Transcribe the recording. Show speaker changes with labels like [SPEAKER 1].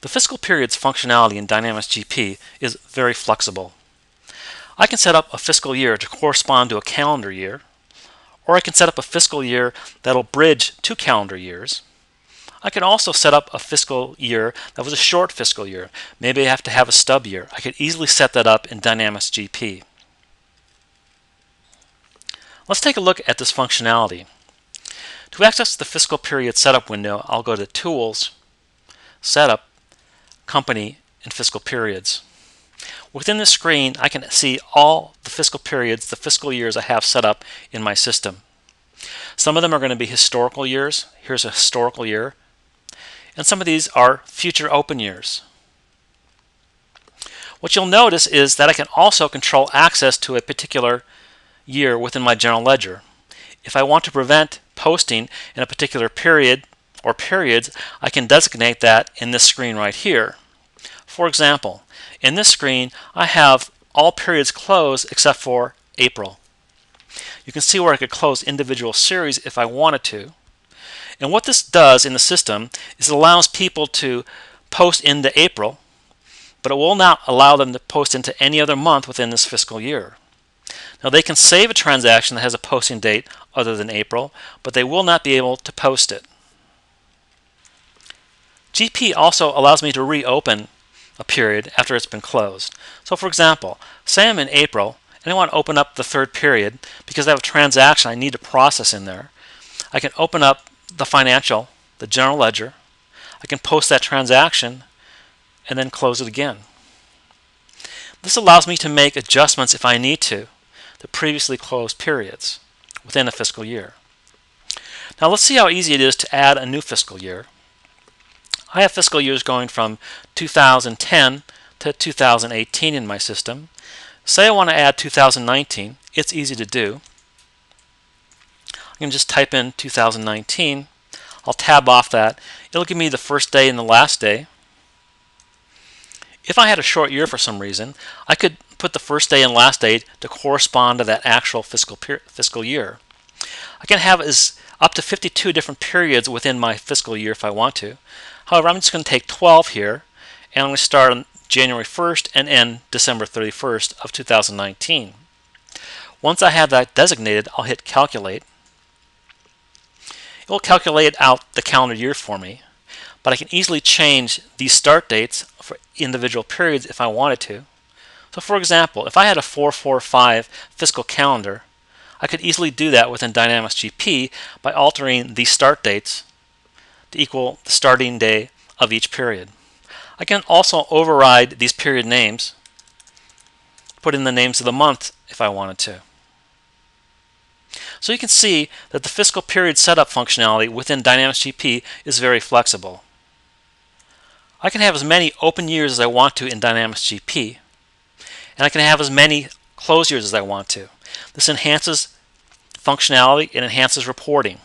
[SPEAKER 1] The fiscal period's functionality in Dynamics GP is very flexible. I can set up a fiscal year to correspond to a calendar year, or I can set up a fiscal year that'll bridge two calendar years. I can also set up a fiscal year that was a short fiscal year. Maybe I have to have a stub year. I could easily set that up in Dynamics GP. Let's take a look at this functionality. To access the fiscal period setup window, I'll go to Tools, Setup, Company, and Fiscal Periods. Within this screen, I can see all the fiscal periods, the fiscal years I have set up in my system. Some of them are going to be historical years. Here's a historical year. And some of these are future open years. What you'll notice is that I can also control access to a particular year within my general ledger. If I want to prevent posting in a particular period or periods, I can designate that in this screen right here. For example, in this screen, I have all periods closed except for April. You can see where I could close individual series if I wanted to. And what this does in the system is it allows people to post into April, but it will not allow them to post into any other month within this fiscal year. Now they can save a transaction that has a posting date other than April, but they will not be able to post it. GP also allows me to reopen a period after it's been closed. So for example, say I'm in April and I want to open up the third period because I have a transaction I need to process in there. I can open up the financial, the general ledger. I can post that transaction and then close it again. This allows me to make adjustments if I need to the previously closed periods within a fiscal year. Now let's see how easy it is to add a new fiscal year. I have fiscal years going from 2010 to 2018 in my system. Say I want to add 2019, it's easy to do. I can just type in 2019. I'll tab off that. It'll give me the first day and the last day. If I had a short year for some reason, I could put the first day and last day to correspond to that actual fiscal fiscal year. I can have as up to 52 different periods within my fiscal year if I want to. However, I'm just going to take 12 here, and I'm going to start on January 1st and end December 31st of 2019. Once I have that designated, I'll hit Calculate. It will calculate out the calendar year for me, but I can easily change these start dates for individual periods if I wanted to. So for example, if I had a 445 fiscal calendar, I could easily do that within Dynamics GP by altering the start dates to equal the starting day of each period. I can also override these period names, put in the names of the month if I wanted to. So you can see that the fiscal period setup functionality within Dynamics GP is very flexible. I can have as many open years as I want to in Dynamics GP, and I can have as many closed years as I want to. This enhances functionality, it enhances reporting.